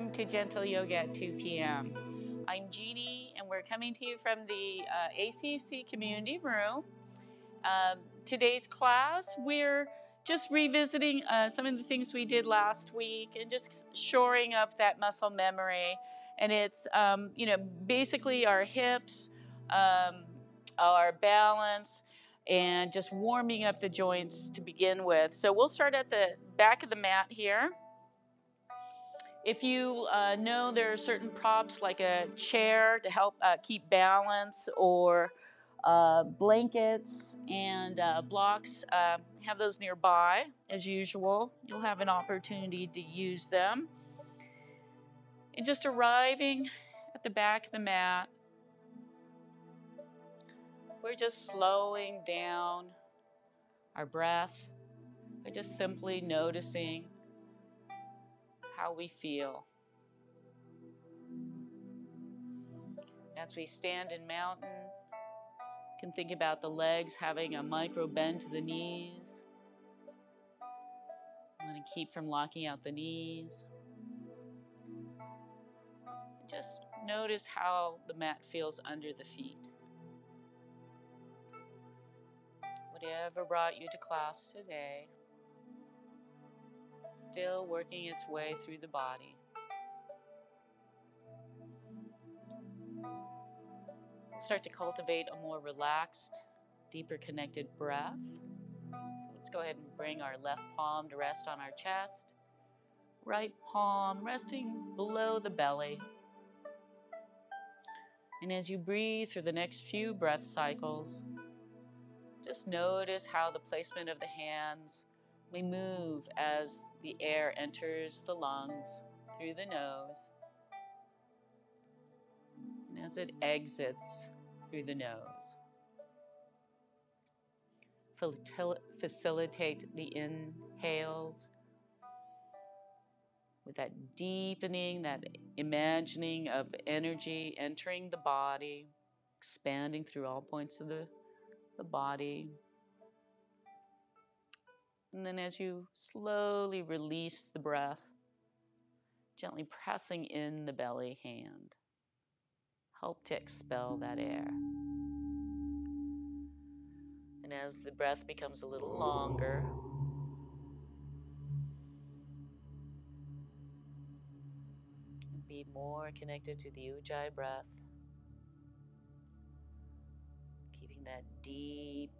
Welcome to Gentle Yoga at 2 p.m. I'm Jeani, and we're coming to you from the uh, ACC Community Room. Um, today's class, we're just revisiting uh, some of the things we did last week and just shoring up that muscle memory. And it's, um, you know, basically our hips, um, our balance, and just warming up the joints to begin with. So we'll start at the back of the mat here. If you uh, know there are certain props like a chair to help uh, keep balance or uh, blankets and uh, blocks, uh, have those nearby as usual. You'll have an opportunity to use them. And just arriving at the back of the mat, we're just slowing down our breath by just simply noticing how we feel. As we stand in mountain, can think about the legs having a micro bend to the knees. I'm going to keep from locking out the knees. Just notice how the mat feels under the feet. Whatever brought you to class today still working its way through the body. Start to cultivate a more relaxed, deeper connected breath. So let's go ahead and bring our left palm to rest on our chest, right palm resting below the belly. And as you breathe through the next few breath cycles, just notice how the placement of the hands may move as the air enters the lungs through the nose and as it exits through the nose. Facilitate the inhales with that deepening, that imagining of energy entering the body, expanding through all points of the, the body. And then as you slowly release the breath, gently pressing in the belly hand, help to expel that air. And as the breath becomes a little longer, be more connected to the Ujjayi breath, keeping that deep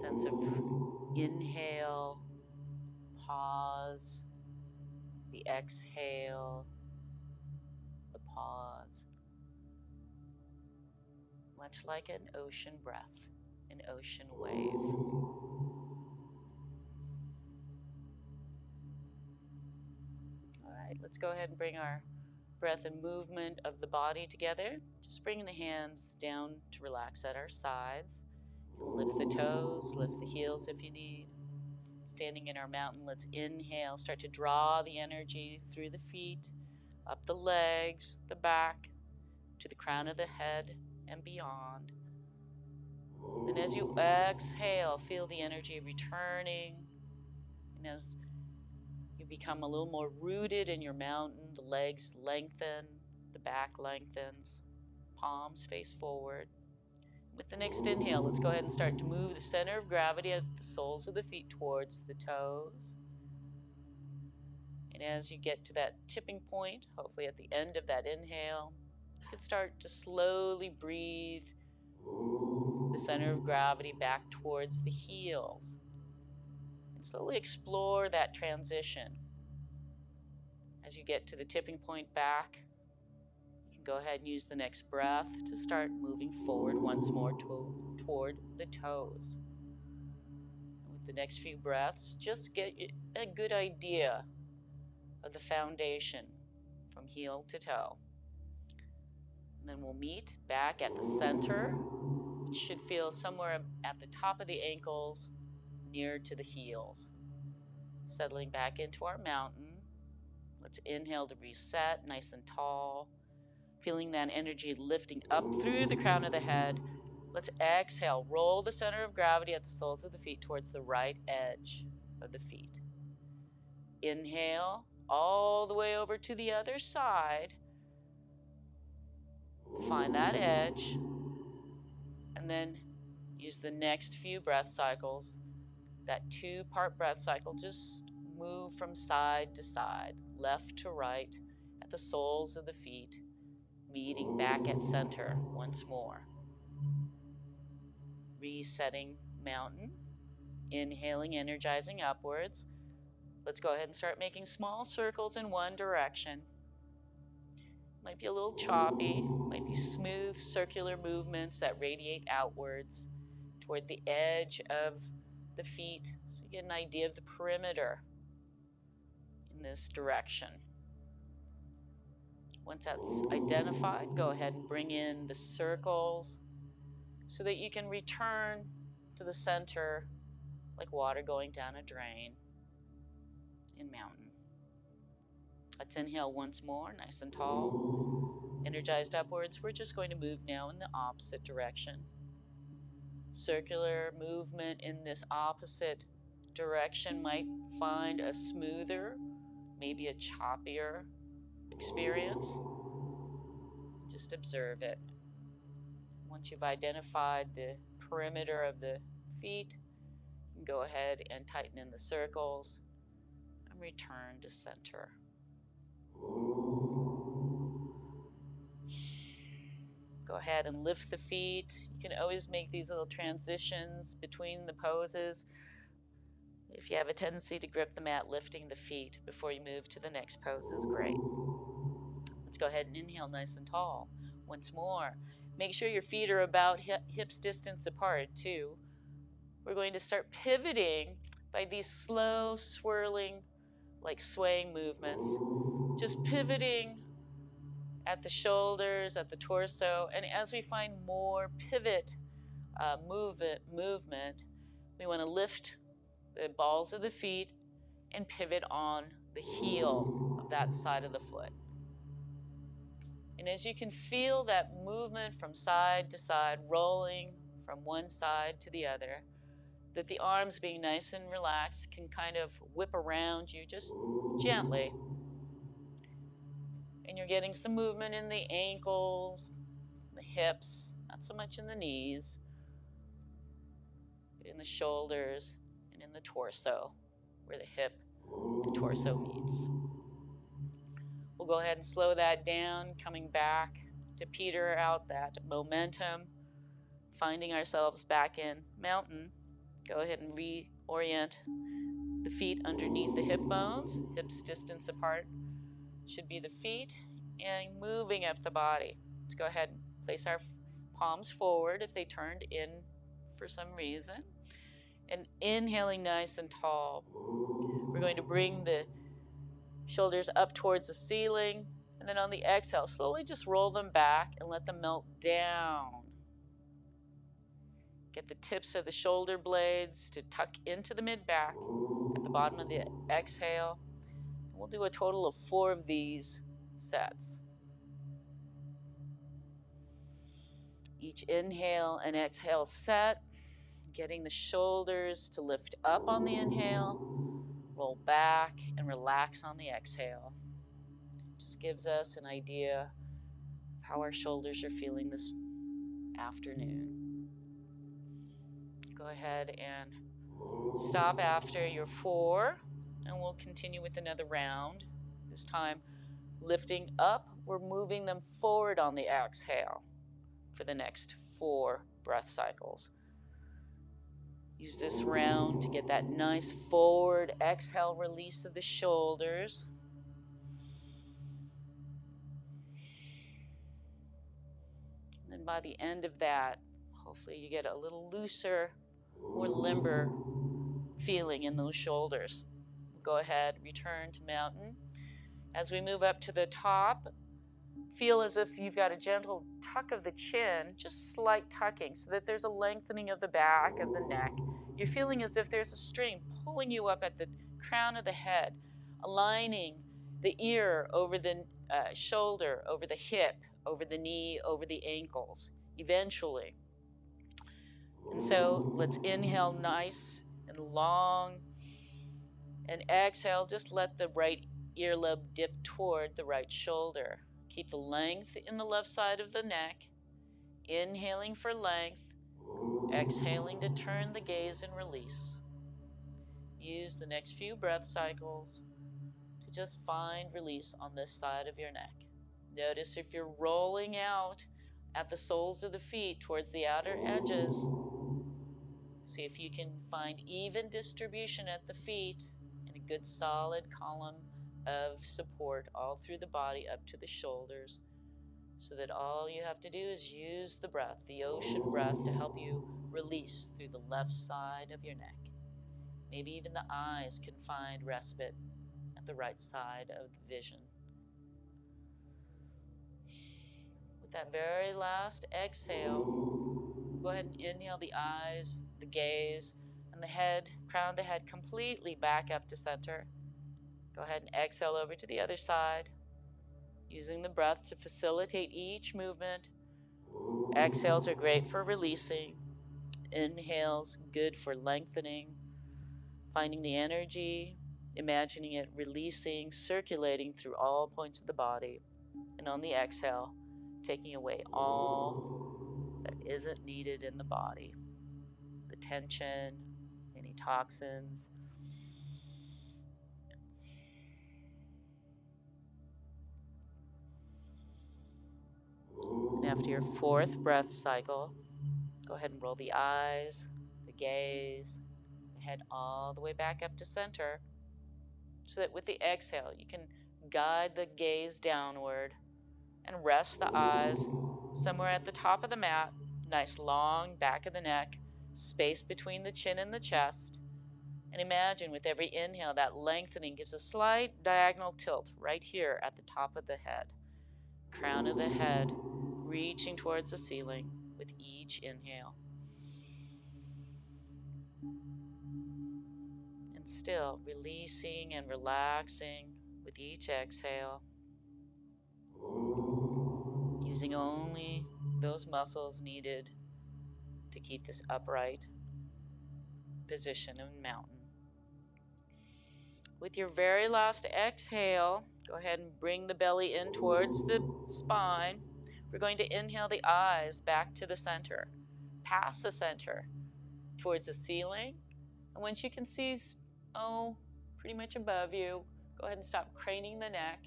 sense of inhale, pause, the exhale, the pause. Much like an ocean breath, an ocean wave. All right, let's go ahead and bring our breath and movement of the body together. Just bringing the hands down to relax at our sides. Lift the toes, lift the heels if you need. Standing in our mountain, let's inhale, start to draw the energy through the feet, up the legs, the back, to the crown of the head and beyond. And as you exhale, feel the energy returning. And as you become a little more rooted in your mountain, the legs lengthen, the back lengthens, palms face forward. With the next inhale, let's go ahead and start to move the center of gravity of the soles of the feet towards the toes. And as you get to that tipping point, hopefully at the end of that inhale, you can start to slowly breathe the center of gravity back towards the heels. And slowly explore that transition. As you get to the tipping point back, go ahead and use the next breath to start moving forward once more to, toward the toes. With the next few breaths, just get a good idea of the foundation from heel to toe. And then we'll meet back at the center, which should feel somewhere at the top of the ankles, near to the heels. Settling back into our mountain. Let's inhale to reset, nice and tall feeling that energy lifting up through the crown of the head. Let's exhale. Roll the center of gravity at the soles of the feet towards the right edge of the feet. Inhale, all the way over to the other side. Find that edge. And then use the next few breath cycles. That two part breath cycle, just move from side to side, left to right, at the soles of the feet, meeting back at center once more. Resetting mountain, inhaling, energizing upwards. Let's go ahead and start making small circles in one direction. Might be a little choppy, might be smooth circular movements that radiate outwards toward the edge of the feet so you get an idea of the perimeter in this direction. Once that's identified, go ahead and bring in the circles so that you can return to the center like water going down a drain in mountain. Let's inhale once more, nice and tall. Energized upwards. We're just going to move now in the opposite direction. Circular movement in this opposite direction might find a smoother, maybe a choppier experience. Just observe it. Once you've identified the perimeter of the feet, go ahead and tighten in the circles and return to center. Go ahead and lift the feet. You can always make these little transitions between the poses. If you have a tendency to grip the mat, lifting the feet before you move to the next pose is great. Let's go ahead and inhale nice and tall. Once more. Make sure your feet are about hips distance apart, too. We're going to start pivoting by these slow, swirling, like swaying movements. Just pivoting at the shoulders, at the torso, and as we find more pivot uh, movement, movement, we want to lift the balls of the feet and pivot on the heel of that side of the foot. And as you can feel that movement from side to side, rolling from one side to the other, that the arms being nice and relaxed can kind of whip around you just gently. And you're getting some movement in the ankles, the hips, not so much in the knees, in the shoulders and in the torso, where the hip and torso meets. We'll go ahead and slow that down, coming back to peter out that momentum, finding ourselves back in mountain. Go ahead and reorient the feet underneath the hip bones, hips distance apart should be the feet, and moving up the body. Let's go ahead and place our palms forward if they turned in for some reason. And inhaling nice and tall. We're going to bring the shoulders up towards the ceiling. And then on the exhale, slowly just roll them back and let them melt down. Get the tips of the shoulder blades to tuck into the mid back at the bottom of the exhale. We'll do a total of four of these sets. Each inhale and exhale set, getting the shoulders to lift up on the inhale, roll back and relax on the exhale. Just gives us an idea of how our shoulders are feeling this afternoon. Go ahead and stop after your four and we'll continue with another round. This time, lifting up, we're moving them forward on the exhale for the next four breath cycles. Use this round to get that nice forward exhale release of the shoulders. And then by the end of that, hopefully you get a little looser, more limber feeling in those shoulders go ahead, return to mountain. As we move up to the top, feel as if you've got a gentle tuck of the chin, just slight tucking, so that there's a lengthening of the back of the neck. You're feeling as if there's a string pulling you up at the crown of the head, aligning the ear over the uh, shoulder, over the hip, over the knee, over the ankles, eventually. And so let's inhale nice and long and exhale, just let the right earlobe dip toward the right shoulder. Keep the length in the left side of the neck. Inhaling for length, exhaling to turn the gaze and release. Use the next few breath cycles to just find release on this side of your neck. Notice if you're rolling out at the soles of the feet towards the outer edges. See if you can find even distribution at the feet and a good solid column of support all through the body up to the shoulders so that all you have to do is use the breath, the ocean breath, to help you release through the left side of your neck. Maybe even the eyes can find respite at the right side of the vision. With that very last exhale, go ahead and inhale the eyes, the gaze, and the head, crown the head completely back up to center. Go ahead and exhale over to the other side, using the breath to facilitate each movement. Exhales are great for releasing. Inhales, good for lengthening. Finding the energy, imagining it releasing, circulating through all points of the body. And on the exhale, taking away all that isn't needed in the body the tension, any toxins. And after your fourth breath cycle, go ahead and roll the eyes, the gaze, the head all the way back up to center so that with the exhale, you can guide the gaze downward and rest the eyes somewhere at the top of the mat. Nice long back of the neck, space between the chin and the chest. And imagine with every inhale, that lengthening gives a slight diagonal tilt right here at the top of the head. Crown of the head reaching towards the ceiling with each inhale. And still releasing and relaxing with each exhale using only those muscles needed to keep this upright position in mountain. With your very last exhale, go ahead and bring the belly in towards the spine. We're going to inhale the eyes back to the center, past the center, towards the ceiling. And once you can see, oh, pretty much above you, go ahead and stop craning the neck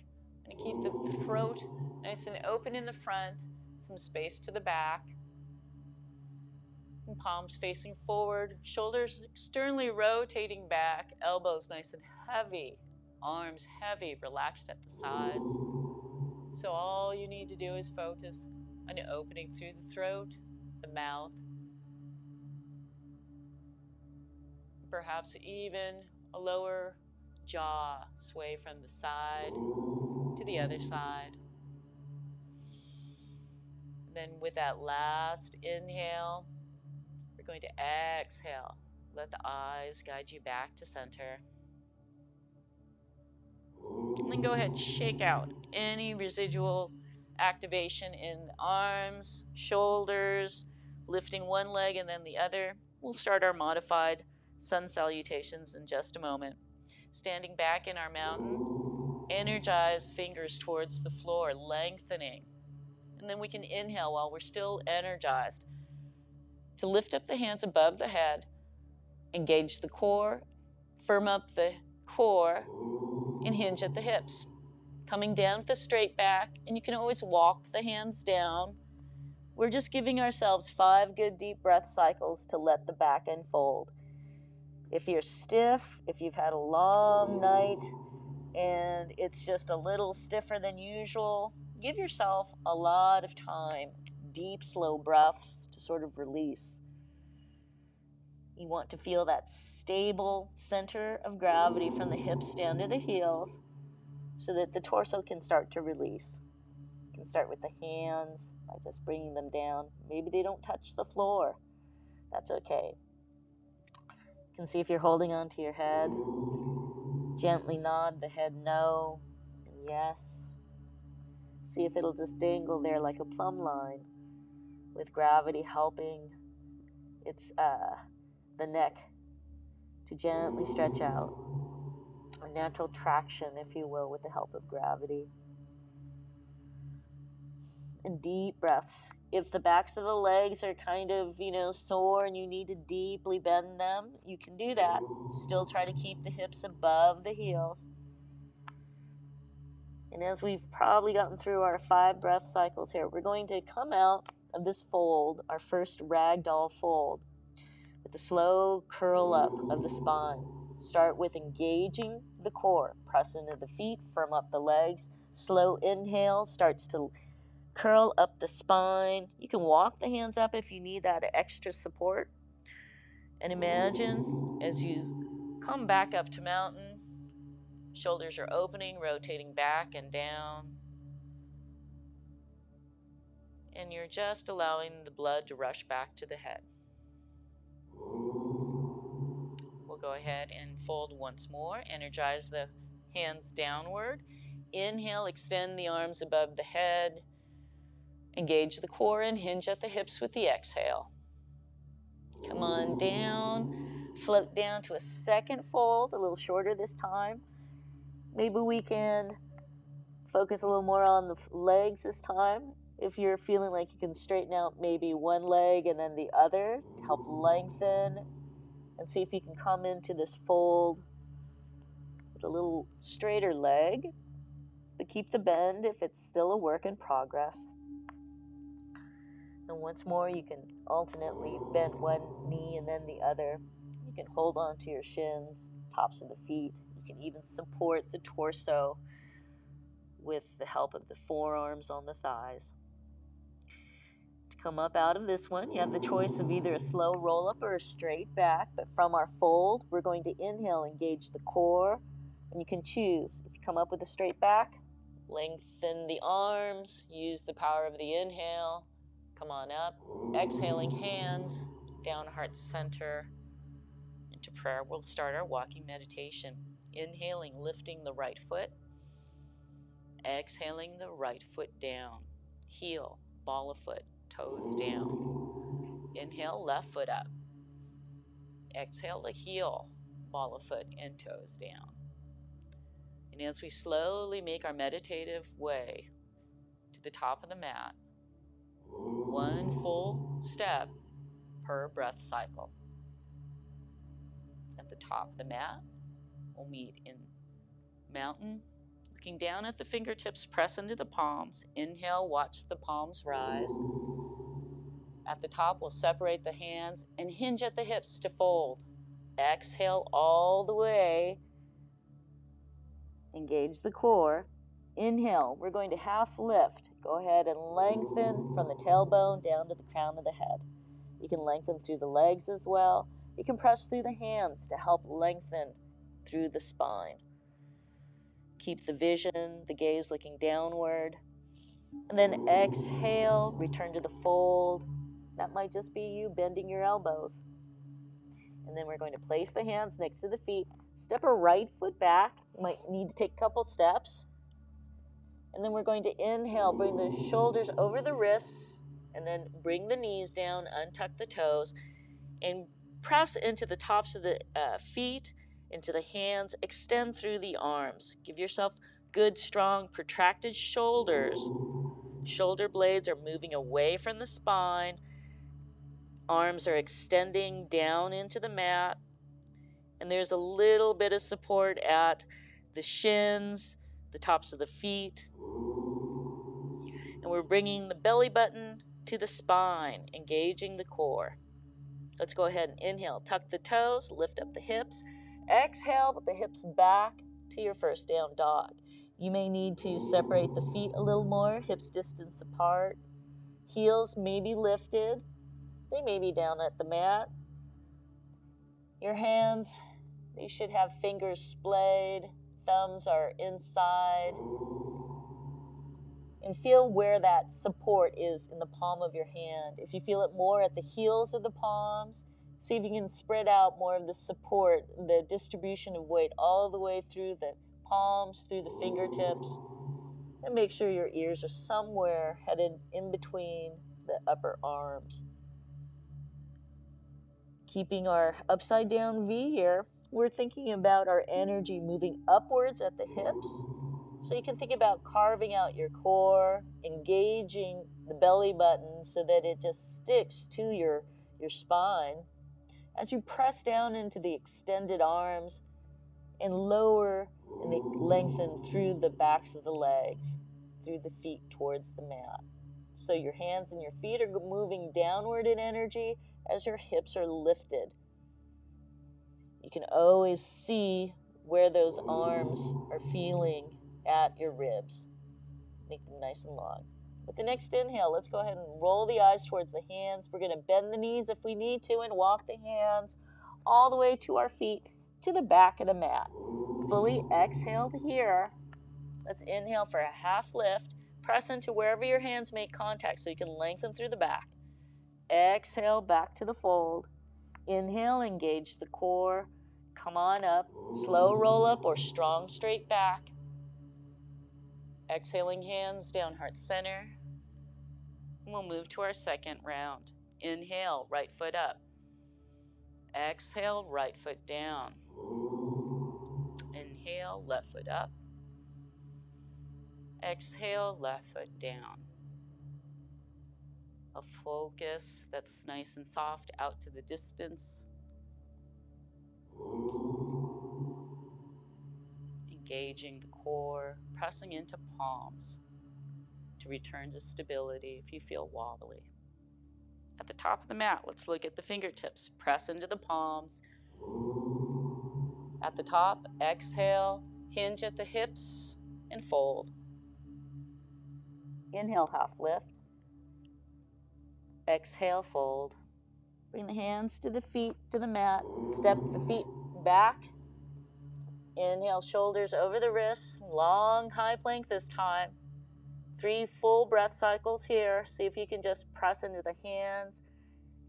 and keep the throat nice and open in the front, some space to the back. And palms facing forward, shoulders externally rotating back, elbows nice and heavy, arms heavy, relaxed at the sides. So all you need to do is focus on opening through the throat, the mouth, perhaps even a lower jaw sway from the side to the other side. then with that last inhale, we're going to exhale. Let the eyes guide you back to center. And then go ahead and shake out any residual activation in the arms, shoulders, lifting one leg and then the other. We'll start our modified sun salutations in just a moment. Standing back in our mountain, energized fingers towards the floor, lengthening. And then we can inhale while we're still energized to lift up the hands above the head, engage the core, firm up the core, and hinge at the hips. Coming down with a straight back, and you can always walk the hands down. We're just giving ourselves five good deep breath cycles to let the back unfold. If you're stiff, if you've had a long night and it's just a little stiffer than usual, give yourself a lot of time, deep, slow breaths to sort of release. You want to feel that stable center of gravity from the hips down to the heels so that the torso can start to release. You can start with the hands by just bringing them down. Maybe they don't touch the floor. That's okay You can see if you're holding onto your head. Gently nod the head no and yes. See if it'll just dangle there like a plumb line with gravity helping its uh, the neck to gently stretch out. a natural traction, if you will, with the help of gravity. And deep breaths. If the backs of the legs are kind of, you know, sore and you need to deeply bend them, you can do that. Still try to keep the hips above the heels. And as we've probably gotten through our five breath cycles here, we're going to come out of this fold, our first ragdoll fold, with a slow curl up of the spine. Start with engaging the core. Press into the feet, firm up the legs. Slow inhale starts to curl up the spine. You can walk the hands up if you need that extra support. And imagine as you come back up to mountain, shoulders are opening, rotating back and down. And you're just allowing the blood to rush back to the head. Go ahead and fold once more. Energize the hands downward. Inhale, extend the arms above the head. Engage the core and hinge at the hips with the exhale. Come on down. Float down to a second fold, a little shorter this time. Maybe we can focus a little more on the legs this time. If you're feeling like you can straighten out maybe one leg and then the other to help lengthen and see if you can come into this fold with a little straighter leg. But keep the bend if it's still a work in progress. And once more, you can alternately bend one knee and then the other. You can hold on to your shins, tops of the feet. You can even support the torso with the help of the forearms on the thighs. Come up out of this one, you have the choice of either a slow roll up or a straight back. But from our fold, we're going to inhale, engage the core, and you can choose. If you come up with a straight back, lengthen the arms, use the power of the inhale Come on up. Exhaling hands down heart center into prayer. We'll start our walking meditation. Inhaling, lifting the right foot. Exhaling the right foot down. Heel, ball of foot, toes down. Inhale, left foot up. Exhale the heel, ball of foot, and toes down. And as we slowly make our meditative way to the top of the mat, one full step per breath cycle. At the top of the mat, we'll meet in mountain. Looking down at the fingertips, press into the palms. Inhale, watch the palms rise. At the top, we'll separate the hands and hinge at the hips to fold. Exhale all the way. Engage the core. Inhale, we're going to half lift. Go ahead and lengthen from the tailbone down to the crown of the head. You can lengthen through the legs as well. You can press through the hands to help lengthen through the spine. Keep the vision, the gaze looking downward. And then exhale, return to the fold. That might just be you bending your elbows. And then we're going to place the hands next to the feet. Step a right foot back. You might need to take a couple steps. And then we're going to inhale, bring the shoulders over the wrists, and then bring the knees down, untuck the toes, and press into the tops of the uh, feet, into the hands, extend through the arms. Give yourself good, strong, protracted shoulders. Shoulder blades are moving away from the spine. Arms are extending down into the mat. And there's a little bit of support at the shins, the tops of the feet. And we're bringing the belly button to the spine, engaging the core. Let's go ahead and inhale. Tuck the toes, lift up the hips. Exhale, put the hips back to your first down dog. You may need to separate the feet a little more, hips distance apart. Heels may be lifted, they may be down at the mat. Your hands, they should have fingers splayed thumbs are inside. And feel where that support is in the palm of your hand. If you feel it more at the heels of the palms, see if you can spread out more of the support, the distribution of weight all the way through the palms, through the fingertips. And make sure your ears are somewhere headed in between the upper arms. Keeping our upside down V here, we're thinking about our energy moving upwards at the hips. So you can think about carving out your core, engaging the belly button so that it just sticks to your, your spine. As you press down into the extended arms and lower and lengthen through the backs of the legs, through the feet towards the mat. So your hands and your feet are moving downward in energy as your hips are lifted. You can always see where those arms are feeling at your ribs. Make them nice and long. With the next inhale, let's go ahead and roll the eyes towards the hands. We're going to bend the knees if we need to and walk the hands all the way to our feet to the back of the mat. Fully exhale here. Let's inhale for a half lift. Press into wherever your hands make contact so you can lengthen through the back. Exhale back to the fold. Inhale, engage the core. Come on up. Slow roll up or strong straight back. Exhaling hands down heart center. We'll move to our second round. Inhale, right foot up. Exhale, right foot down. Inhale, left foot up. Exhale, left foot down. A focus that's nice and soft out to the distance. Engaging the core, pressing into palms to return to stability if you feel wobbly. At the top of the mat, let's look at the fingertips. Press into the palms. At the top, exhale, hinge at the hips, and fold. Inhale, half lift. Exhale, fold. Bring the hands to the feet, to the mat. Step the feet back. Inhale, shoulders over the wrists. Long high plank this time. Three full breath cycles here. See if you can just press into the hands.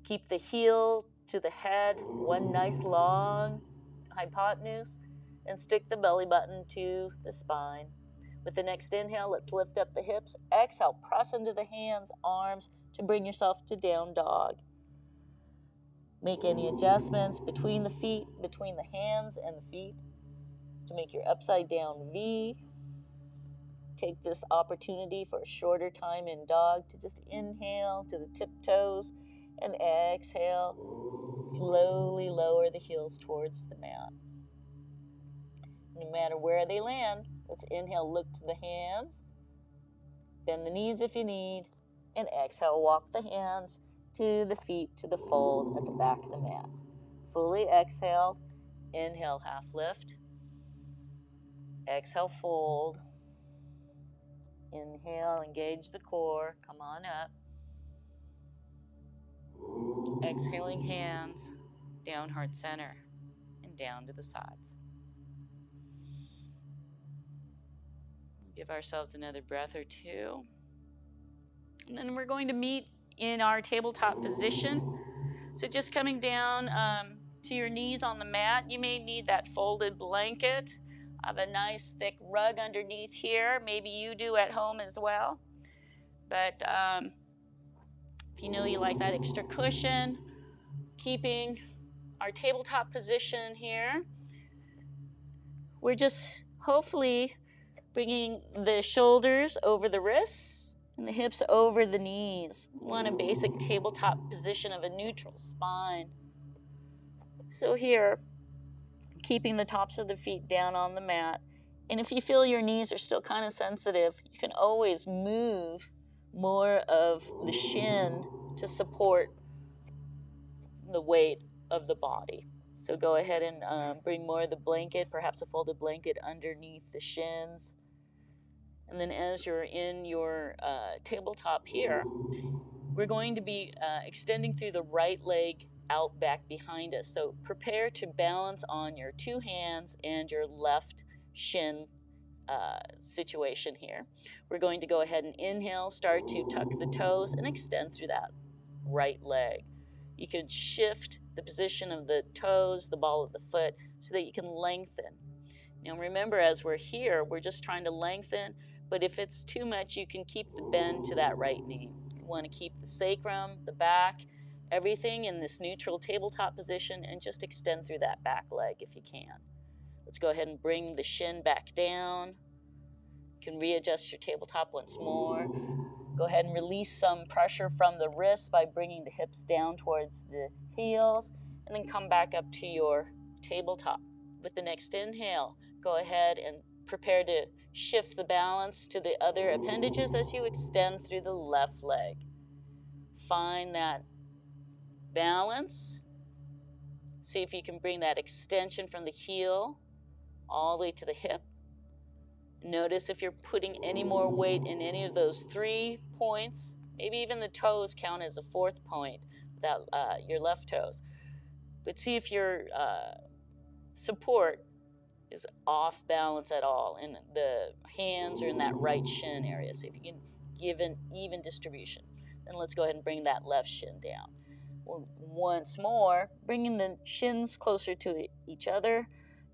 Keep the heel to the head. One nice long hypotenuse. And stick the belly button to the spine. With the next inhale, let's lift up the hips. Exhale, press into the hands, arms to bring yourself to down dog. Make any adjustments between the feet, between the hands and the feet to make your upside down V. Take this opportunity for a shorter time in dog to just inhale to the tiptoes and exhale. Slowly lower the heels towards the mat. No matter where they land, Let's inhale, look to the hands. Bend the knees if you need. And exhale, walk the hands to the feet, to the fold at the back of the mat. Fully exhale. Inhale, half lift. Exhale, fold. Inhale, engage the core. Come on up. Exhaling hands down heart center and down to the sides. Give ourselves another breath or two. And then we're going to meet in our tabletop position. So just coming down um, to your knees on the mat. You may need that folded blanket. I have a nice thick rug underneath here. Maybe you do at home as well. But um, if you know you like that extra cushion, keeping our tabletop position here. We're just hopefully bringing the shoulders over the wrists and the hips over the knees. Want a basic tabletop position of a neutral spine. So here, keeping the tops of the feet down on the mat. And if you feel your knees are still kind of sensitive, you can always move more of the shin to support the weight of the body. So go ahead and um, bring more of the blanket, perhaps a folded blanket underneath the shins. And then as you're in your uh, tabletop here, we're going to be uh, extending through the right leg out back behind us. So prepare to balance on your two hands and your left shin uh, situation here. We're going to go ahead and inhale, start to tuck the toes and extend through that right leg. You can shift the position of the toes, the ball of the foot, so that you can lengthen. Now remember, as we're here, we're just trying to lengthen but if it's too much, you can keep the bend to that right knee. You want to keep the sacrum, the back, everything in this neutral tabletop position and just extend through that back leg if you can. Let's go ahead and bring the shin back down. You can readjust your tabletop once more. Go ahead and release some pressure from the wrists by bringing the hips down towards the heels and then come back up to your tabletop. With the next inhale, go ahead and prepare to shift the balance to the other appendages as you extend through the left leg. Find that balance. See if you can bring that extension from the heel all the way to the hip. Notice if you're putting any more weight in any of those three points. Maybe even the toes count as a fourth point, that uh, your left toes. But see if your uh, support is off balance at all, and the hands are in that right shin area. So if you can give an even distribution, then let's go ahead and bring that left shin down. Well, Once more, bringing the shins closer to each other,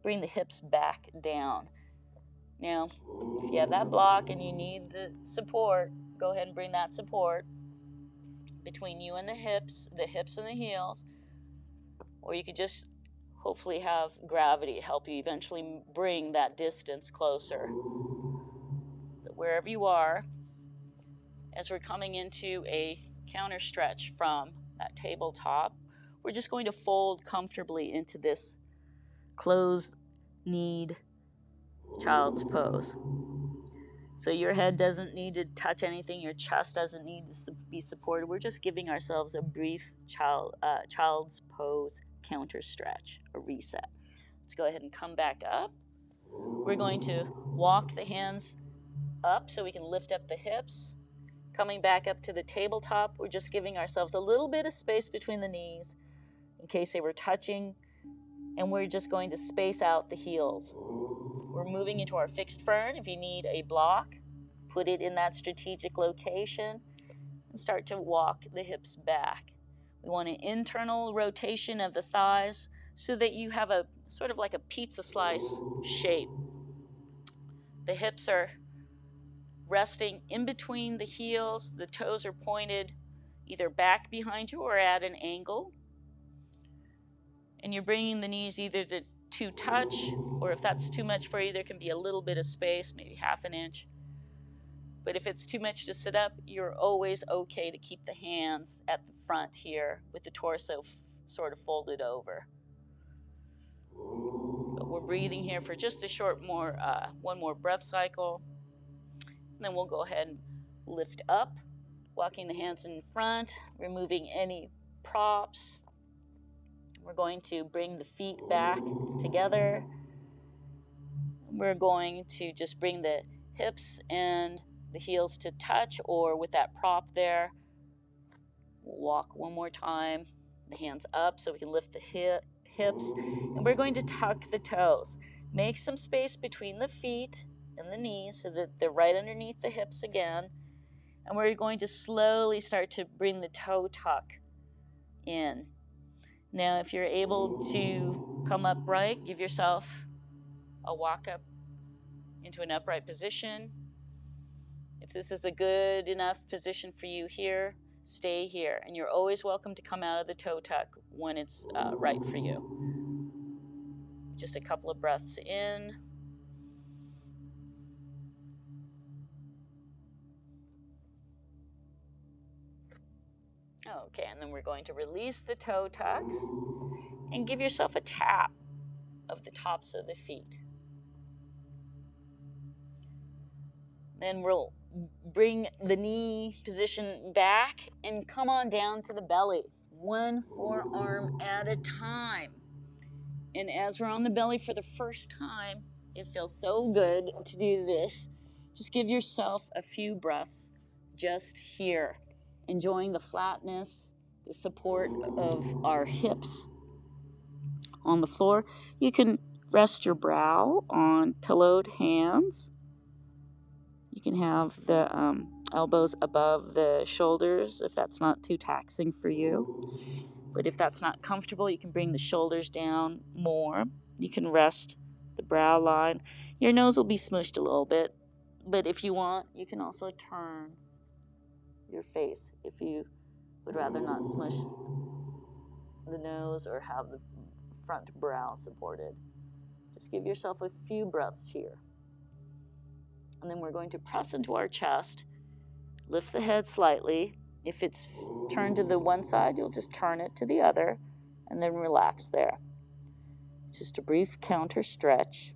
bring the hips back down. Now, if you have that block and you need the support, go ahead and bring that support between you and the hips, the hips and the heels. Or you could just hopefully have gravity help you eventually bring that distance closer. But wherever you are, as we're coming into a counter stretch from that tabletop, we're just going to fold comfortably into this closed kneed child's pose. So your head doesn't need to touch anything, your chest doesn't need to be supported. We're just giving ourselves a brief child, uh, child's pose counter stretch, a reset. Let's go ahead and come back up. We're going to walk the hands up so we can lift up the hips. Coming back up to the tabletop, we're just giving ourselves a little bit of space between the knees in case they were touching, and we're just going to space out the heels. We're moving into our fixed firm. If you need a block, put it in that strategic location and start to walk the hips back. We want an internal rotation of the thighs so that you have a sort of like a pizza slice shape. The hips are resting in between the heels, the toes are pointed either back behind you or at an angle. And you're bringing the knees either to, to touch, or if that's too much for you, there can be a little bit of space, maybe half an inch. But if it's too much to sit up, you're always okay to keep the hands at the front here with the torso sort of folded over. But we're breathing here for just a short more, uh, one more breath cycle. And then we'll go ahead and lift up, walking the hands in front, removing any props. We're going to bring the feet back together. We're going to just bring the hips and the heels to touch or with that prop there. Walk one more time, the hands up so we can lift the hip, hips. And we're going to tuck the toes. Make some space between the feet and the knees so that they're right underneath the hips again. And we're going to slowly start to bring the toe tuck in. Now, if you're able to come upright, give yourself a walk up into an upright position. If this is a good enough position for you here, stay here. And you're always welcome to come out of the toe tuck when it's uh, right for you. Just a couple of breaths in. Okay, and then we're going to release the toe tucks and give yourself a tap of the tops of the feet. Then we'll bring the knee position back and come on down to the belly, one forearm at a time. And as we're on the belly for the first time, it feels so good to do this. Just give yourself a few breaths just here enjoying the flatness, the support of our hips on the floor. You can rest your brow on pillowed hands. You can have the um, elbows above the shoulders if that's not too taxing for you. But if that's not comfortable, you can bring the shoulders down more. You can rest the brow line. Your nose will be smushed a little bit, but if you want, you can also turn your face if you would rather not smush the nose or have the front brow supported. Just give yourself a few breaths here. And then we're going to press into our chest, lift the head slightly. If it's turned to the one side, you'll just turn it to the other and then relax there. Just a brief counter stretch.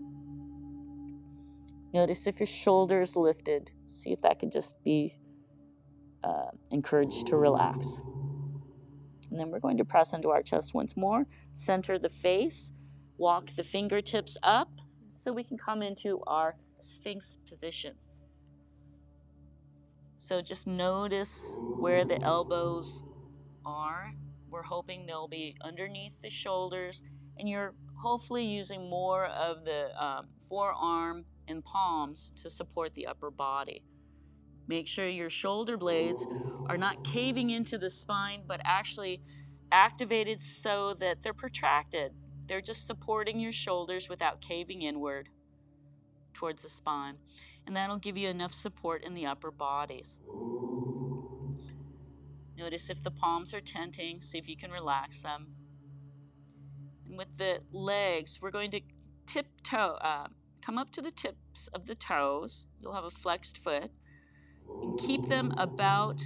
Notice if your shoulders lifted. See if that can just be uh, encouraged to relax. And then we're going to press into our chest once more. Center the face. Walk the fingertips up so we can come into our Sphinx position. So just notice where the elbows are. We're hoping they'll be underneath the shoulders, and you're hopefully using more of the um, forearm and palms to support the upper body. Make sure your shoulder blades are not caving into the spine, but actually activated so that they're protracted. They're just supporting your shoulders without caving inward towards the spine. And that'll give you enough support in the upper bodies. Notice if the palms are tenting, see if you can relax them. And with the legs, we're going to tiptoe, uh, come up to the tips of the toes. You'll have a flexed foot. And keep them about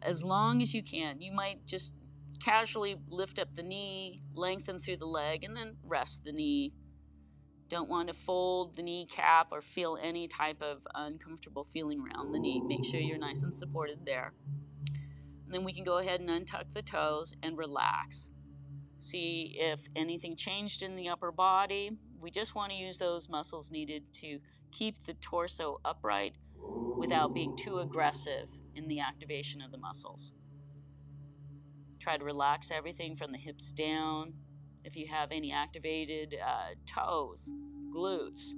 as long as you can. You might just casually lift up the knee, lengthen through the leg, and then rest the knee. Don't want to fold the kneecap or feel any type of uncomfortable feeling around the knee. Make sure you're nice and supported there. And then we can go ahead and untuck the toes and relax. See if anything changed in the upper body. We just want to use those muscles needed to keep the torso upright without being too aggressive in the activation of the muscles. Try to relax everything from the hips down. If you have any activated uh, toes, glutes,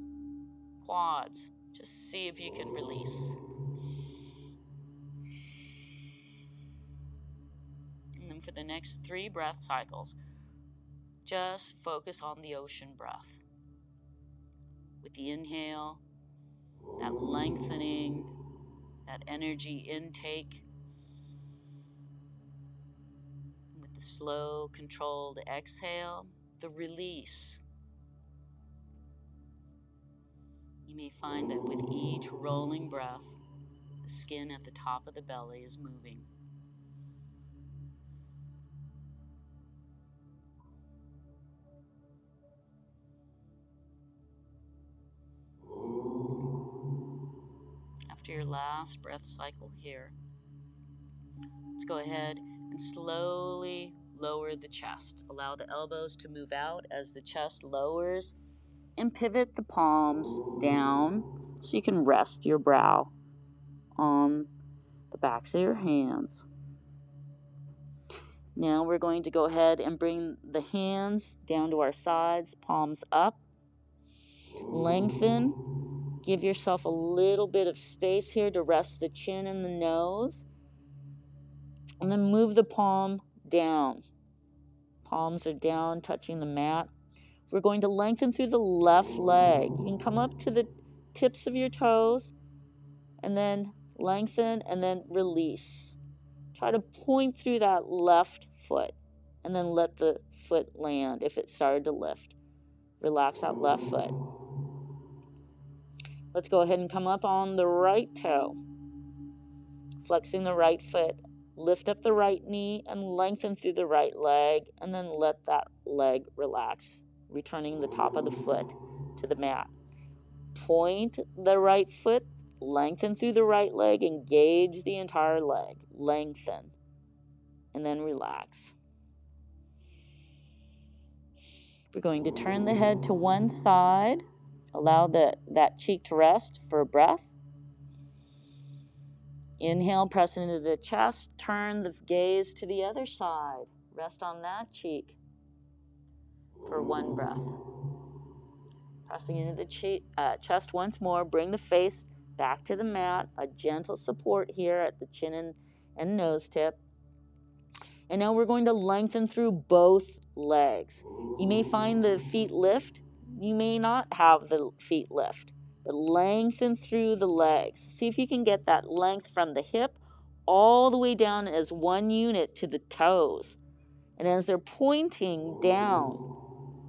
quads, just see if you can release. And then for the next three breath cycles, just focus on the ocean breath. With the inhale, that lengthening, that energy intake. Slow, controlled exhale, the release. You may find that with each rolling breath, the skin at the top of the belly is moving. after your last breath cycle here. Let's go ahead and slowly lower the chest. Allow the elbows to move out as the chest lowers and pivot the palms down so you can rest your brow on the backs of your hands. Now we're going to go ahead and bring the hands down to our sides, palms up. Lengthen Give yourself a little bit of space here to rest the chin and the nose. And then move the palm down. Palms are down, touching the mat. We're going to lengthen through the left leg. You can come up to the tips of your toes and then lengthen and then release. Try to point through that left foot and then let the foot land if it started to lift. Relax that left foot. Let's go ahead and come up on the right toe. Flexing the right foot. Lift up the right knee and lengthen through the right leg, and then let that leg relax, returning the top of the foot to the mat. Point the right foot, lengthen through the right leg, engage the entire leg. Lengthen, and then relax. We're going to turn the head to one side Allow the, that cheek to rest for a breath. Inhale, press into the chest. Turn the gaze to the other side. Rest on that cheek for one breath. Pressing into the che- uh, chest once more. Bring the face back to the mat. A gentle support here at the chin and, and nose tip. And now we're going to lengthen through both legs. You may find the feet lift you may not have the feet lift, but lengthen through the legs. See if you can get that length from the hip all the way down as one unit to the toes. And as they're pointing down,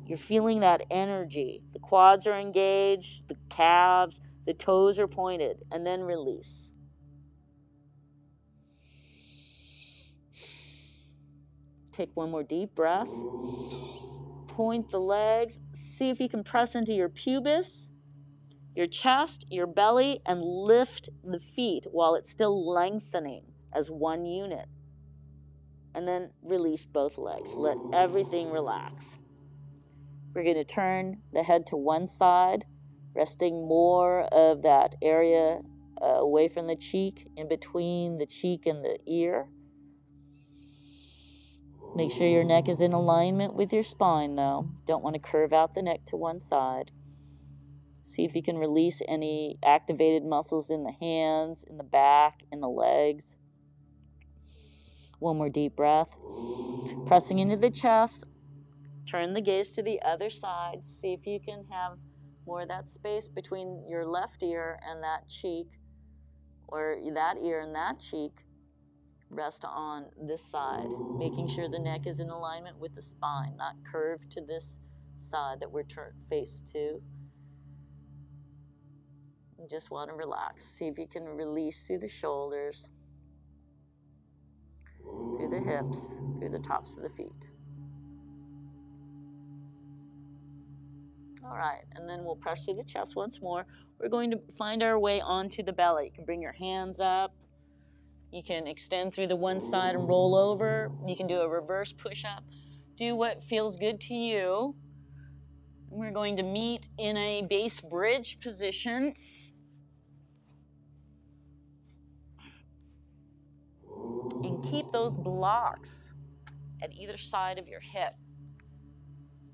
you're feeling that energy. The quads are engaged, the calves, the toes are pointed, and then release. Take one more deep breath. Point the legs. See if you can press into your pubis, your chest, your belly, and lift the feet while it's still lengthening as one unit. And then release both legs. Let everything relax. We're going to turn the head to one side, resting more of that area uh, away from the cheek, in between the cheek and the ear. Make sure your neck is in alignment with your spine, though. Don't want to curve out the neck to one side. See if you can release any activated muscles in the hands, in the back, in the legs. One more deep breath. Pressing into the chest. Turn the gaze to the other side. See if you can have more of that space between your left ear and that cheek, or that ear and that cheek rest on this side, making sure the neck is in alignment with the spine, not curved to this side that we're turned face to. Just want to relax. See if you can release through the shoulders, through the hips, through the tops of the feet. All right, and then we'll press through the chest once more. We're going to find our way onto the belly. You can bring your hands up, you can extend through the one side and roll over. You can do a reverse push up. Do what feels good to you. We're going to meet in a base bridge position. Keep those blocks at either side of your hip.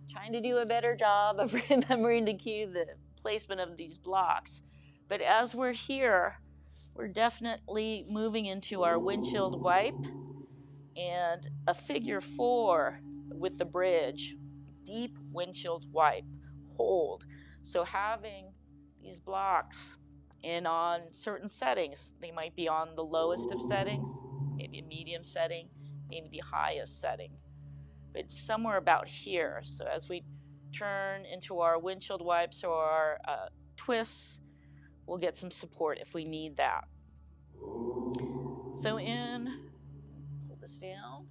Trying to do a better job of remembering to cue the placement of these blocks. But as we're here, we're definitely moving into our windshield wipe and a figure four with the bridge. Deep windshield wipe, hold. So having these blocks in on certain settings, they might be on the lowest of settings, maybe a medium setting, maybe the highest setting, but somewhere about here. So as we turn into our windshield wipes or our uh, twists, we'll get some support if we need that. So in, pull this down,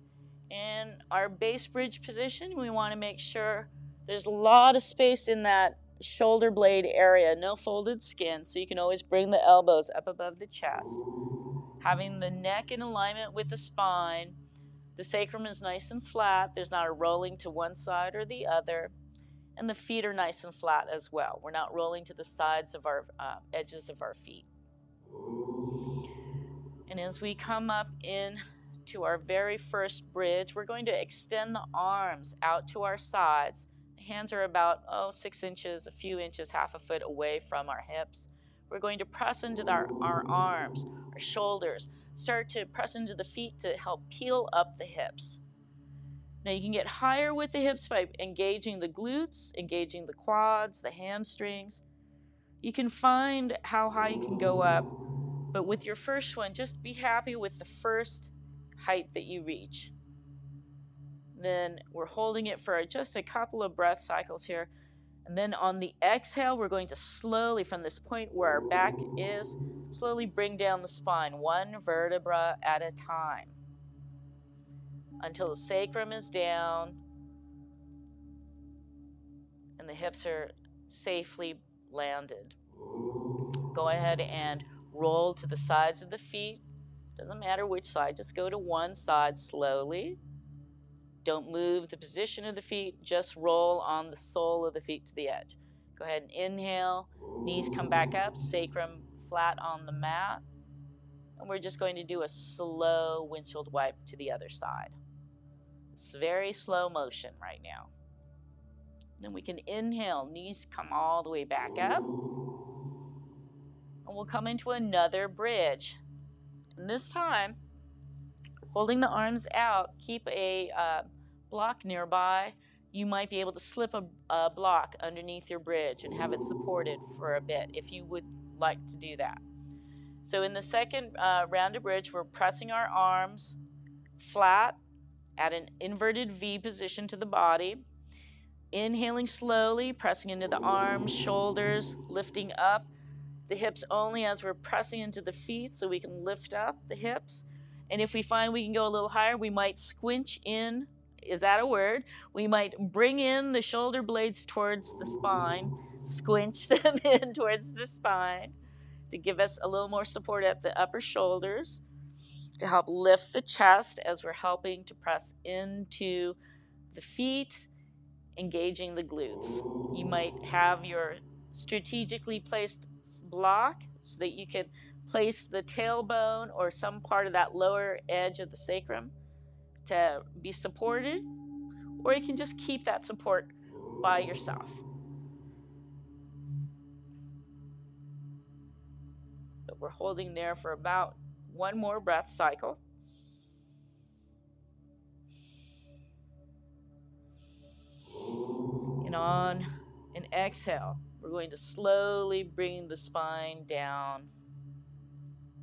in our base bridge position, we want to make sure there's a lot of space in that shoulder blade area, no folded skin, so you can always bring the elbows up above the chest. Having the neck in alignment with the spine, the sacrum is nice and flat, there's not a rolling to one side or the other and the feet are nice and flat as well. We're not rolling to the sides of our uh, edges of our feet. And as we come up in to our very first bridge, we're going to extend the arms out to our sides. The hands are about, oh, six inches, a few inches, half a foot away from our hips. We're going to press into our, our arms, our shoulders, start to press into the feet to help peel up the hips. Now you can get higher with the hips by engaging the glutes, engaging the quads, the hamstrings. You can find how high you can go up, but with your first one, just be happy with the first height that you reach. Then we're holding it for just a couple of breath cycles here. And then on the exhale, we're going to slowly, from this point where our back is, slowly bring down the spine, one vertebra at a time until the sacrum is down and the hips are safely landed. Go ahead and roll to the sides of the feet. Doesn't matter which side, just go to one side slowly. Don't move the position of the feet, just roll on the sole of the feet to the edge. Go ahead and inhale, knees come back up, sacrum flat on the mat. And we're just going to do a slow windshield wipe to the other side. It's very slow motion right now. Then we can inhale, knees come all the way back up. And we'll come into another bridge. And this time, holding the arms out, keep a uh, block nearby. You might be able to slip a, a block underneath your bridge and have it supported for a bit if you would like to do that. So in the second uh, round of bridge, we're pressing our arms flat at an inverted V position to the body. Inhaling slowly, pressing into the arms, shoulders, lifting up the hips only as we're pressing into the feet so we can lift up the hips. And if we find we can go a little higher, we might squinch in. Is that a word? We might bring in the shoulder blades towards the spine, squinch them in towards the spine to give us a little more support at the upper shoulders to help lift the chest as we're helping to press into the feet, engaging the glutes. You might have your strategically placed block so that you can place the tailbone or some part of that lower edge of the sacrum to be supported, or you can just keep that support by yourself. But we're holding there for about one more breath cycle. And on an exhale, we're going to slowly bring the spine down,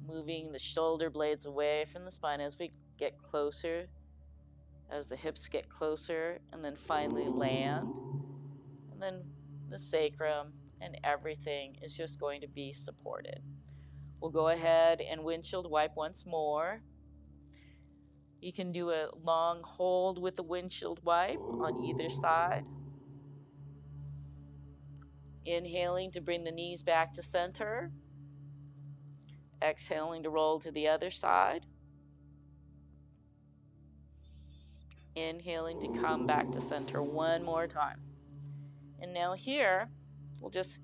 moving the shoulder blades away from the spine as we get closer, as the hips get closer, and then finally land. And then the sacrum and everything is just going to be supported. We'll go ahead and windshield wipe once more. You can do a long hold with the windshield wipe on either side. Inhaling to bring the knees back to center. Exhaling to roll to the other side. Inhaling to come back to center one more time. And now here, we'll just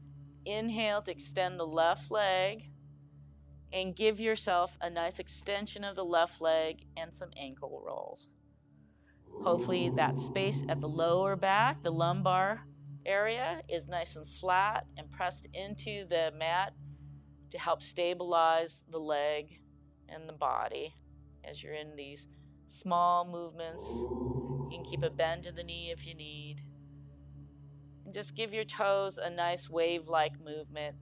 inhale to extend the left leg and give yourself a nice extension of the left leg and some ankle rolls. Hopefully, that space at the lower back, the lumbar area, is nice and flat and pressed into the mat to help stabilize the leg and the body as you're in these small movements. You can keep a bend to the knee if you need. And just give your toes a nice wave like movement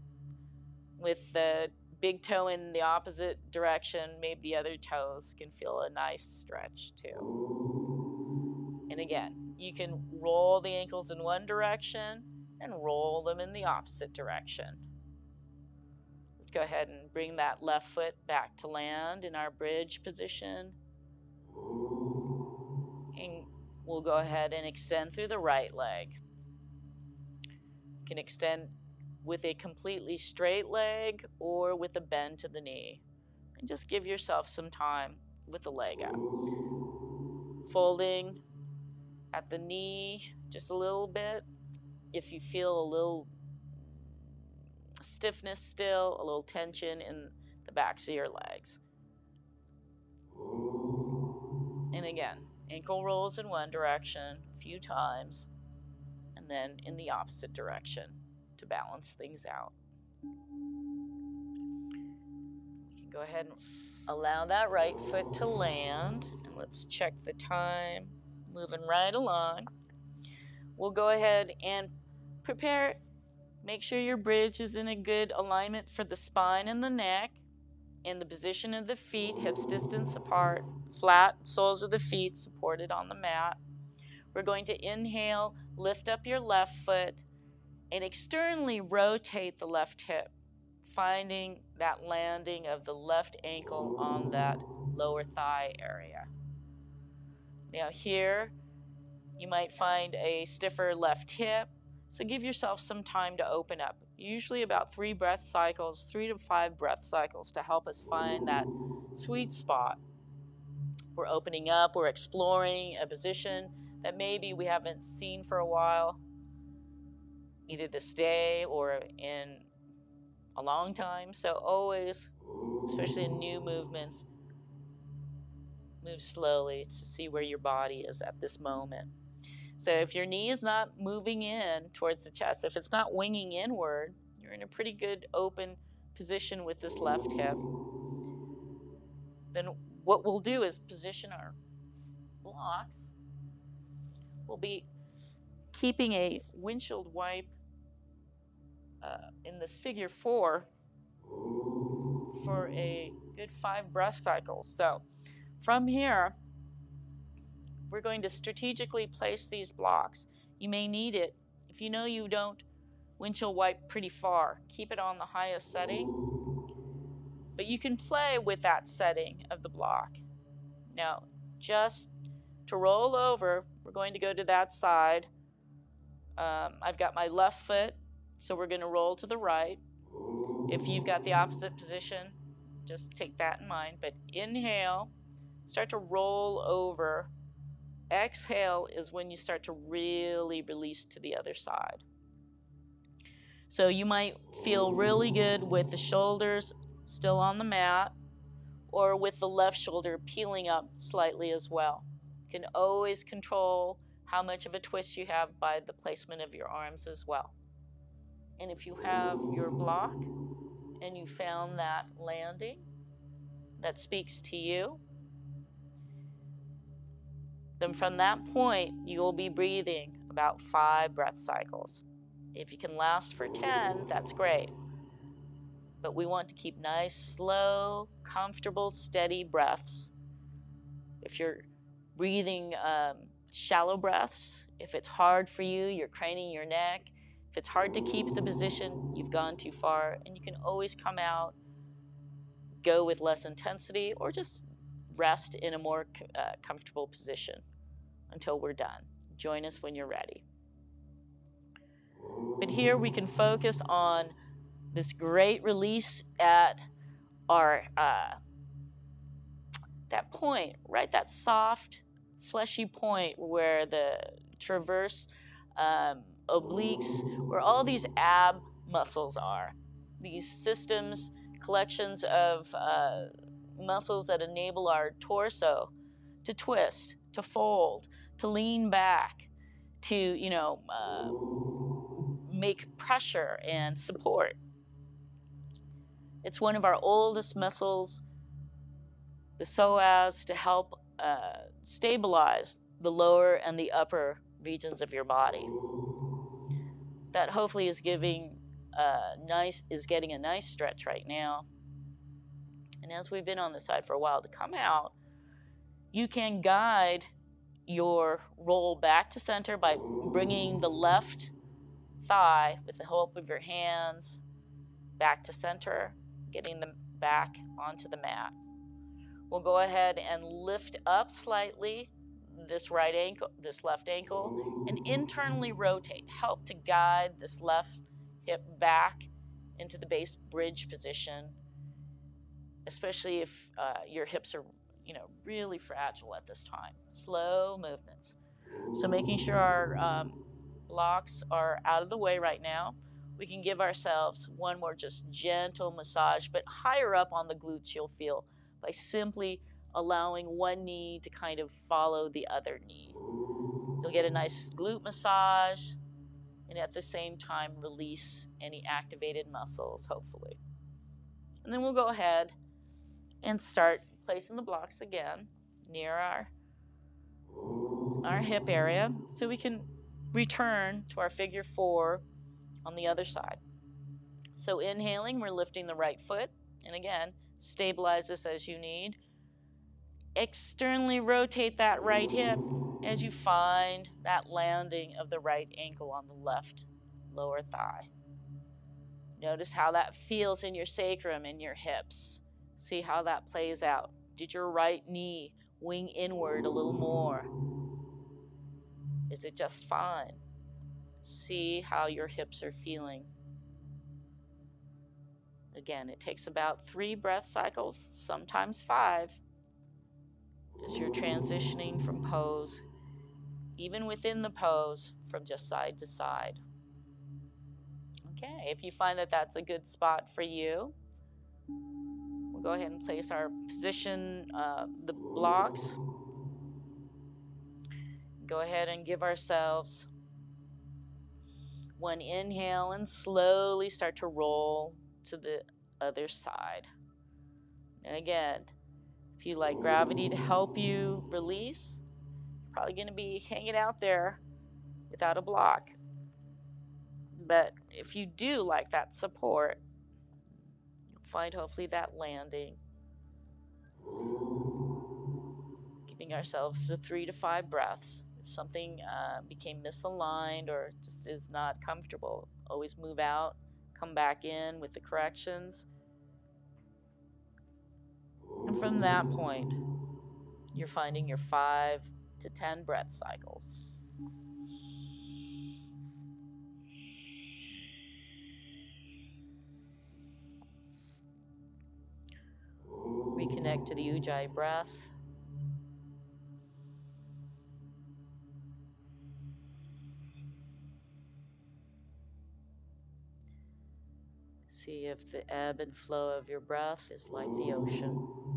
with the big toe in the opposite direction, maybe the other toes can feel a nice stretch too. And again, you can roll the ankles in one direction and roll them in the opposite direction. Let's go ahead and bring that left foot back to land in our bridge position. We'll go ahead and extend through the right leg. You can extend with a completely straight leg or with a bend to the knee. And just give yourself some time with the leg out. Folding at the knee just a little bit. If you feel a little stiffness still, a little tension in the backs of your legs. And again, ankle rolls in one direction a few times, and then in the opposite direction to balance things out. You can go ahead and allow that right foot to land. And let's check the time. Moving right along. We'll go ahead and prepare. Make sure your bridge is in a good alignment for the spine and the neck. In the position of the feet, hips distance apart, flat soles of the feet supported on the mat. We're going to inhale, lift up your left foot, and externally rotate the left hip, finding that landing of the left ankle on that lower thigh area. Now, here you might find a stiffer left hip, so give yourself some time to open up. Usually, about three breath cycles, three to five breath cycles to help us find that sweet spot. We're opening up, we're exploring a position that maybe we haven't seen for a while either this day or in a long time. So always, especially in new movements, move slowly to see where your body is at this moment. So if your knee is not moving in towards the chest, if it's not winging inward, you're in a pretty good open position with this left hip. Then what we'll do is position our blocks. We'll be keeping a windshield wipe uh, in this figure four for a good five breath cycles. So from here, we're going to strategically place these blocks. You may need it. If you know you don't windshield wipe pretty far, keep it on the highest setting. But you can play with that setting of the block. Now, just to roll over, we're going to go to that side. Um, I've got my left foot, so we're going to roll to the right. If you've got the opposite position, just take that in mind. But inhale, start to roll over. Exhale is when you start to really release to the other side. So you might feel really good with the shoulders still on the mat or with the left shoulder peeling up slightly as well. You can always control how much of a twist you have by the placement of your arms as well. And if you have your block and you found that landing that speaks to you, then from that point, you will be breathing about five breath cycles. If you can last for 10, that's great. But we want to keep nice, slow, comfortable, steady breaths. If you're breathing um, shallow breaths, if it's hard for you, you're craning your neck. If it's hard to keep the position, you've gone too far, and you can always come out, go with less intensity, or just rest in a more uh, comfortable position until we're done. Join us when you're ready. But here we can focus on this great release at our uh, that point, right? That soft, fleshy point where the traverse um, obliques, where all these ab muscles are. These systems, collections of uh, muscles that enable our torso to twist, to fold, to lean back, to you know uh, make pressure and support. It's one of our oldest muscles, the psoas, to help uh, stabilize the lower and the upper regions of your body. That hopefully is giving a nice is getting a nice stretch right now. And as we've been on the side for a while, to come out, you can guide your roll back to center by bringing the left thigh with the help of your hands back to center, getting them back onto the mat. We'll go ahead and lift up slightly this right ankle, this left ankle, and internally rotate. Help to guide this left hip back into the base bridge position, especially if uh, your hips are, you know, really fragile at this time. Slow movements. So making sure our um, blocks are out of the way right now. We can give ourselves one more just gentle massage, but higher up on the glutes you'll feel by simply allowing one knee to kind of follow the other knee. You'll get a nice glute massage and at the same time release any activated muscles, hopefully. And then we'll go ahead and start placing the blocks again near our our hip area so we can return to our figure four on the other side. So inhaling, we're lifting the right foot and again, Stabilize this as you need. Externally rotate that right hip as you find that landing of the right ankle on the left lower thigh. Notice how that feels in your sacrum and your hips. See how that plays out. Did your right knee wing inward a little more? Is it just fine? See how your hips are feeling. Again, it takes about three breath cycles, sometimes five, as you're transitioning from pose, even within the pose, from just side to side. Okay, if you find that that's a good spot for you, we'll go ahead and place our position, uh, the blocks. Go ahead and give ourselves one inhale and slowly start to roll to the other side. And again, if you like gravity to help you release, you're probably going to be hanging out there without a block. But if you do like that support, find hopefully that landing. Giving ourselves three to five breaths. If something uh, became misaligned or just is not comfortable, always move out, come back in with the corrections. And from that point, you're finding your five to ten breath cycles. Reconnect to the Ujjayi breath. See if the ebb and flow of your breath is like the ocean.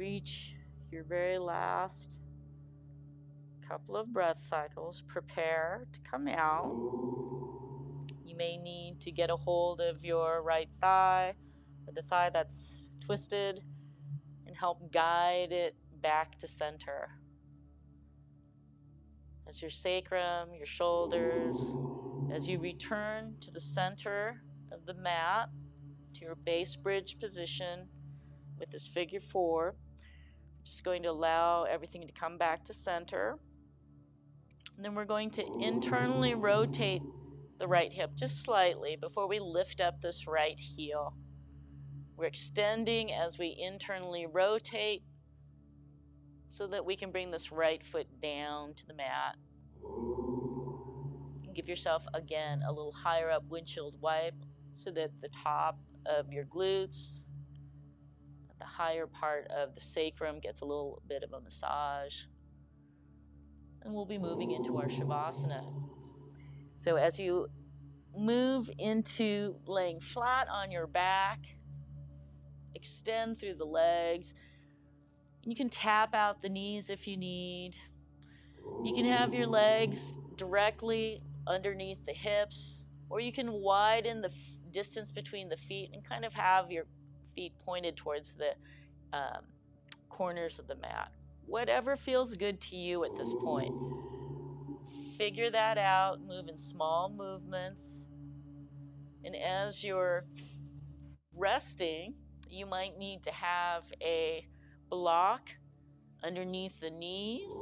Reach your very last couple of breath cycles, prepare to come out. You may need to get a hold of your right thigh or the thigh that's twisted and help guide it back to center. As your sacrum, your shoulders, as you return to the center of the mat, to your base bridge position with this figure four. Just going to allow everything to come back to center. And then we're going to internally rotate the right hip just slightly before we lift up this right heel. We're extending as we internally rotate so that we can bring this right foot down to the mat. And give yourself, again, a little higher up windshield wipe so that the top of your glutes, the higher part of the sacrum gets a little bit of a massage. And we'll be moving into our Shavasana. So as you move into laying flat on your back, extend through the legs. You can tap out the knees if you need. You can have your legs directly underneath the hips, or you can widen the f- distance between the feet and kind of have your feet pointed towards the um, corners of the mat. Whatever feels good to you at this point. Figure that out, move in small movements. And as you're resting, you might need to have a block underneath the knees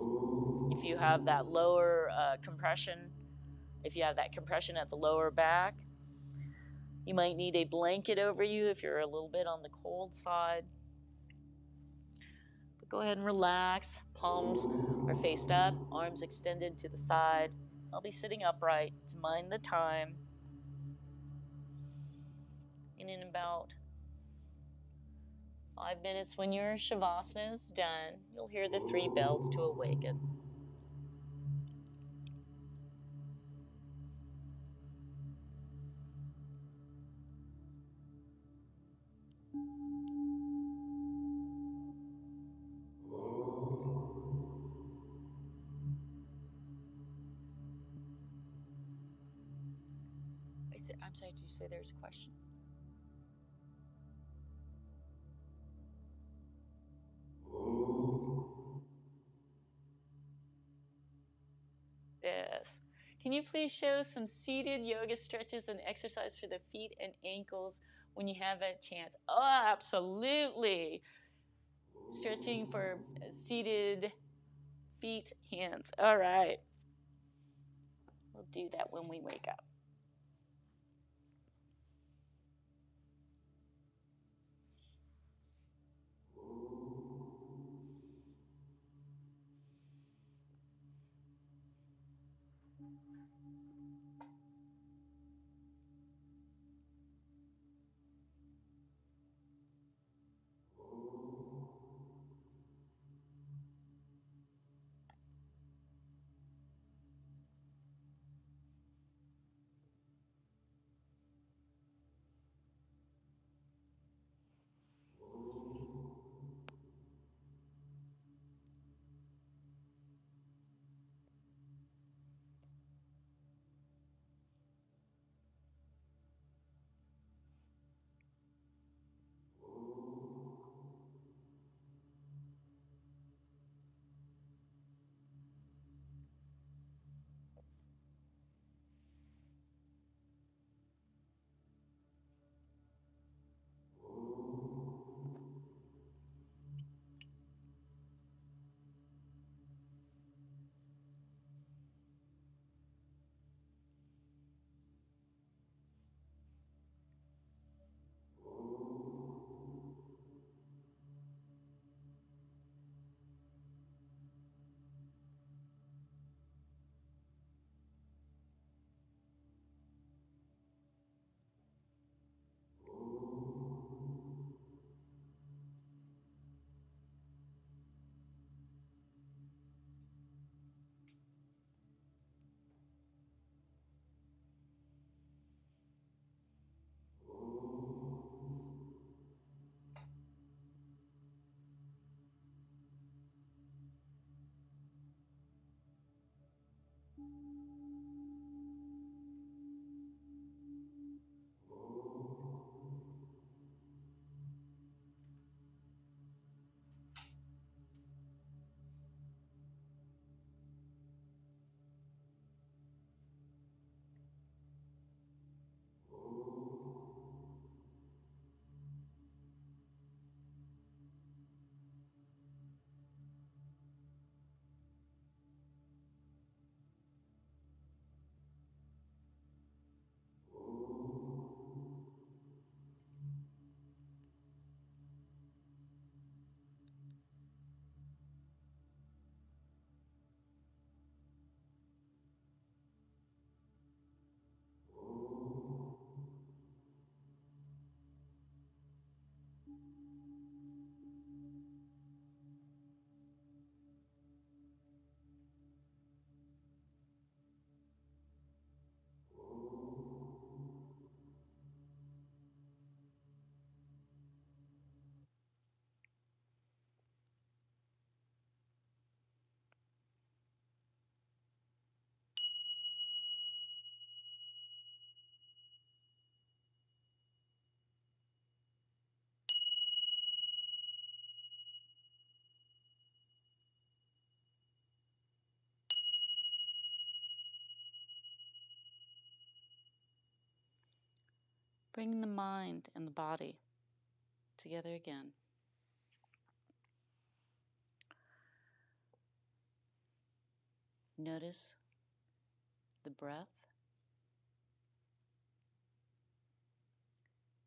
if you have that lower uh, compression, if you have that compression at the lower back. You might need a blanket over you if you're a little bit on the cold side. But go ahead and relax. Palms are faced up, arms extended to the side. I'll be sitting upright to mind the time. And in about five minutes, when your Shavasana is done, you'll hear the three bells to awaken. Say there's a question? Yes. Can you please show some seated yoga stretches and exercise for the feet and ankles when you have a chance? Oh, absolutely. Stretching for seated feet, hands. All right. We'll do that when we wake up. Bringing the mind and the body together again. Notice the breath.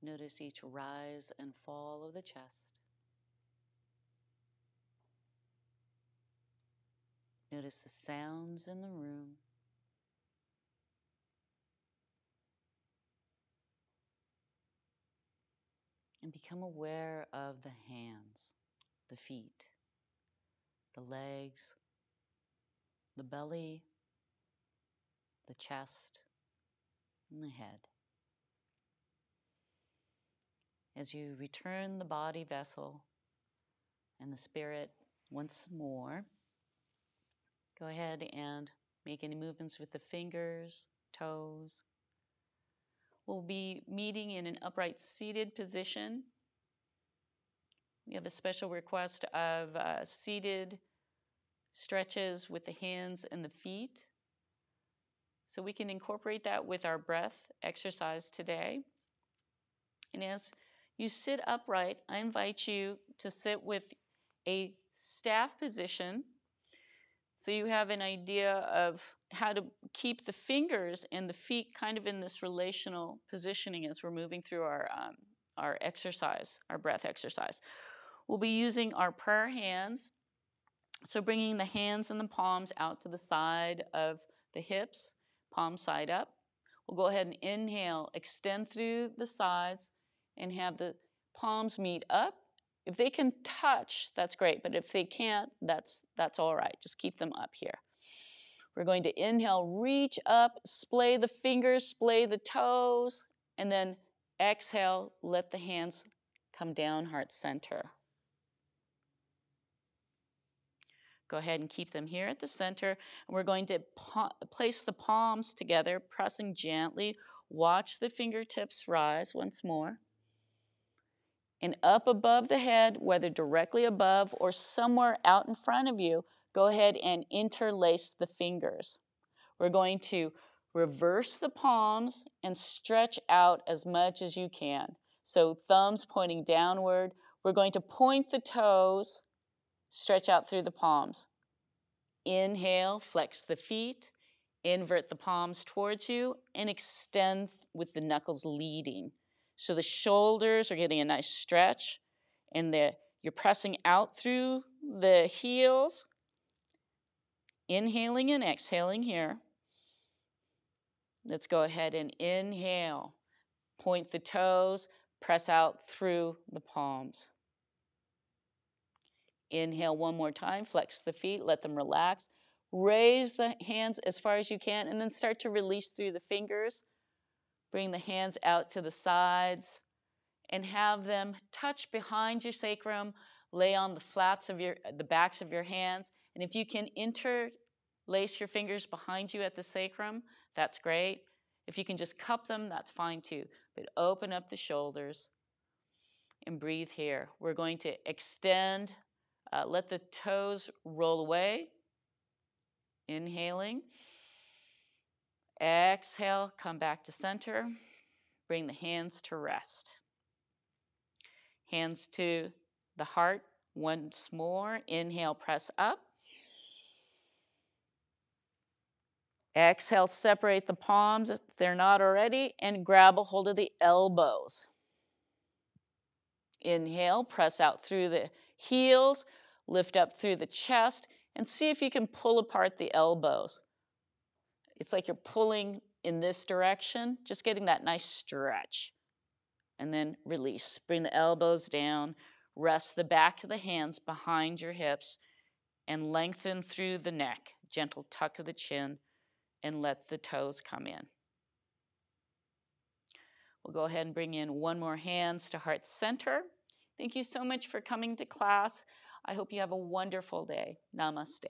Notice each rise and fall of the chest. Notice the sounds in the room. And become aware of the hands, the feet, the legs, the belly, the chest, and the head. As you return the body vessel and the spirit once more, go ahead and make any movements with the fingers, toes. We'll be meeting in an upright seated position. We have a special request of uh, seated stretches with the hands and the feet. So we can incorporate that with our breath exercise today. And as you sit upright, I invite you to sit with a staff position so you have an idea of how to keep the fingers and the feet kind of in this relational positioning as we're moving through our, um, our exercise, our breath exercise. We'll be using our prayer hands so bringing the hands and the palms out to the side of the hips, palm side up. We'll go ahead and inhale, extend through the sides, and have the palms meet up. If they can touch, that's great, but if they can't, that's, that's all right. Just keep them up here. We're going to inhale, reach up, splay the fingers, splay the toes, and then exhale, let the hands come down heart center. Go ahead and keep them here at the center. And we're going to place the palms together, pressing gently. Watch the fingertips rise once more. And up above the head, whether directly above or somewhere out in front of you, go ahead and interlace the fingers. We're going to reverse the palms and stretch out as much as you can. So thumbs pointing downward. We're going to point the toes Stretch out through the palms. Inhale, flex the feet, invert the palms towards you, and extend with the knuckles leading. So the shoulders are getting a nice stretch, and the, you're pressing out through the heels. Inhaling and exhaling here. Let's go ahead and inhale. Point the toes, press out through the palms. Inhale one more time, flex the feet, let them relax. Raise the hands as far as you can, and then start to release through the fingers. Bring the hands out to the sides and have them touch behind your sacrum, lay on the flats of your the backs of your hands. And if you can interlace your fingers behind you at the sacrum, that's great. If you can just cup them, that's fine too. But open up the shoulders and breathe here. We're going to extend uh, let the toes roll away. Inhaling. Exhale, come back to center. Bring the hands to rest. Hands to the heart once more. Inhale, press up. Exhale, separate the palms if they're not already, and grab a hold of the elbows. Inhale, press out through the heels, lift up through the chest, and see if you can pull apart the elbows. It's like you're pulling in this direction, just getting that nice stretch. And then release. Bring the elbows down, rest the back of the hands behind your hips, and lengthen through the neck. Gentle tuck of the chin, and let the toes come in. We'll go ahead and bring in one more hands to heart center. Thank you so much for coming to class. I hope you have a wonderful day. Namaste.